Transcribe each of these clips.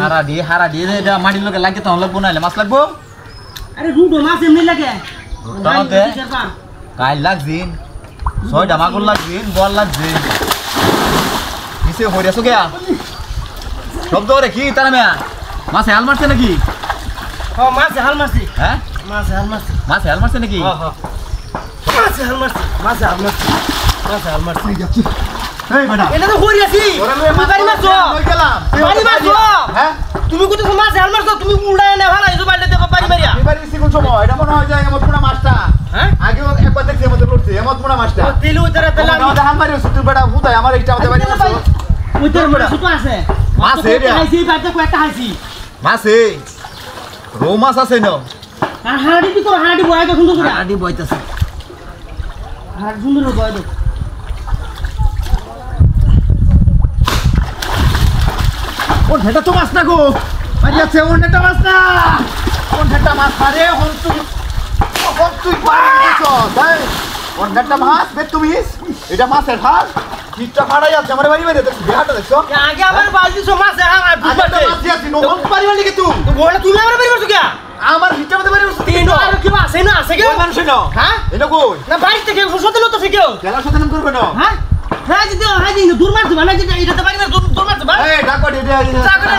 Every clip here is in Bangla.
হারা দিয়ে হারা দিয়ে এটা মাটির লোকে লাগে তখন লাগবো নাহলে মাছ লাগবো। আরে রুডো মাছ এমনি লাগে? কাল লাগছিন ছয়টা মাগুর লাগছিন বল লাগছিন নিচে হয়ে আছো গিয়া? শব্দ রে কি তারা মেয়া? মাছে হাল মারছে নাকি? মাছ হাল মারছি। হ্যাঁ? মাছ হাল মারছি। মাছে হাল মারছে নাকি? মাছ হাল মারছি মাছ হাল মারছি মাছ হাল মারছি। এটা তো হরি আছি। তুমি বাড়ি মারছো? বাড়ি মারছো? হ্যাঁ? তুমি কত মাছ হাল মারছো? তুমি উড়ায় না ভালো এই বাড়িতে দেখো বাড়ি মারিয়া। এবারে সিগুন সময়? এটা মনে হয় যে এমন পুরা মাছটা। হ্যাঁ? আগে একবার দেখছি এমন পুরা মাছটা। তেলু তারা তেলা আমাদের হাল মারি ছোট বেটা হুদাই আমার একটা আমাদের বাড়ি তোর আছে। মাছ এরিয়া। খাইছি বাড়িতে কয়েকটা খাইছি। মাছে রৌ মাছ আছে না? আর হাড়ি কি করো হাড়ি বয় তো সুন্দর বইতাছে হাড়ি সুন্দর বয় তো কোন ঠেটা তো মাছ না গো? মারি আছে কোন ঠেটা মাছ না কোন ঠেটা মাছ মারে হন তুই। হন তুই পারি দিছ তাই কোন ঠেটা মাছ বে তুমি। এটা মাছের হাল ঠিকটা ফাড়াই আছে। আমার বাড়ি বাড়ি দেখছি। বিহাটা দেখছ? আগে আমার বাড়ি দিছো মাছ হ্যাঁ একটা মাছ দিয়েছি। নতুন বাড়ি বাড়ি কি তুই গোড়া তুমি আমার বাড়ি মারছো কে আমার হিটটা মধ্যে বাড়ি বসে তিন আর কি আছে না আছে কেউ? মানুষ না হ্যাঁ? এটা কই? না বাড়ি থেকে সত্যি লোক তো সে কেউ? খেলা নাম করবে না হ্যাঁ? হ্যাঁ যদি হ্যাঁ যদি দূর মানে যেটা দূর এই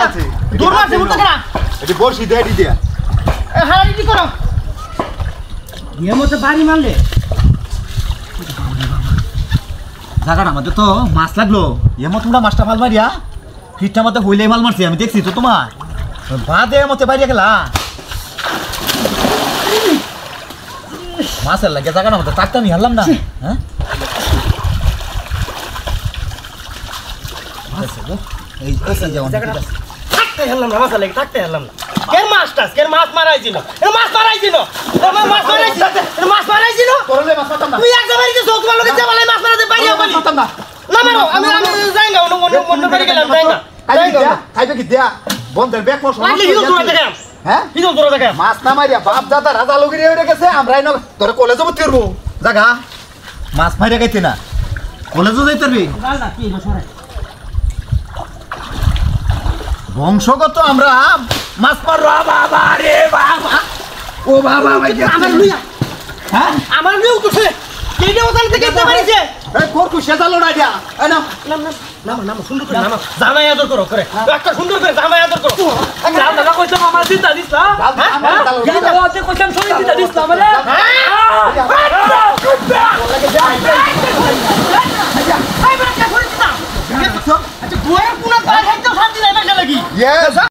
আছে। দূর এটি দে হ্যাঁ করো? ইয়ে বাড়ি মারলে? জায়গাটা আমাদের তো মাছ লাগল। এমন তোমরা মাছটা ভালো মারিয়া ফিটটা মতো হইলে মাল মারছি আমি দেখছি তো তোমার। বাদে মতে বাইরে গেলা। মাছের লাগে জায়গাটা মতো তাকটা আমি হারলাম না। হ্যাঁ আছে গো। এই এই যেমন থাকতে না লাগে থাকতে না। কেন কেন মাছ মারাইছিল? মাছ মারাইছিল? মাছ মারাইছিল? এ মাছ মারাইছিল? করলে মাছ না। তুমি এক জায়গায় গেছো তোমার লোকে যাবালে মাছ মারাতে পারি মাছ বলি পাতাম না না মারো আমি আমি যাই না অন্য অন্য অন্য বাড়ি গেলাম যাই না। খাইবে কি দেয়া খাইবে কি? দেয়া বন্ধের ব্যাগ মশ লাগলে হিরো তোরা দেখাম। হ্যাঁ? হিরো তোরা দেখাম। মাছ না মারিয়া বাপ দাদা রাজা লগিরি হয়ে গেছে আমরা এনে তোরা কলেজে ভর্তি করব জাগা মাছ মারিয়া গাইতে না। কলেজও যাইতে পারবি? না কি বংশগত আমরা মাছ মারো বাবা রে বাবা। ও বাবা ভাই আমার লুইয়া। হ্যাঁ? আমার লুইয়া উঠছে। কেটে ওখান থেকে যেতে পারিছে এই করকু সেজা লড়াই দিয়া। এই নাও। নাম নাম নাম নাম সুন্দর করে নাম। জামাই আদর করো করে। একটা সুন্দর করে জামাই আদর করো। দাদা দাদা কইতাম আমার দিতা ডাল দিয়া। দাদা কইতাম সরি দিতা দিস না মানে Yes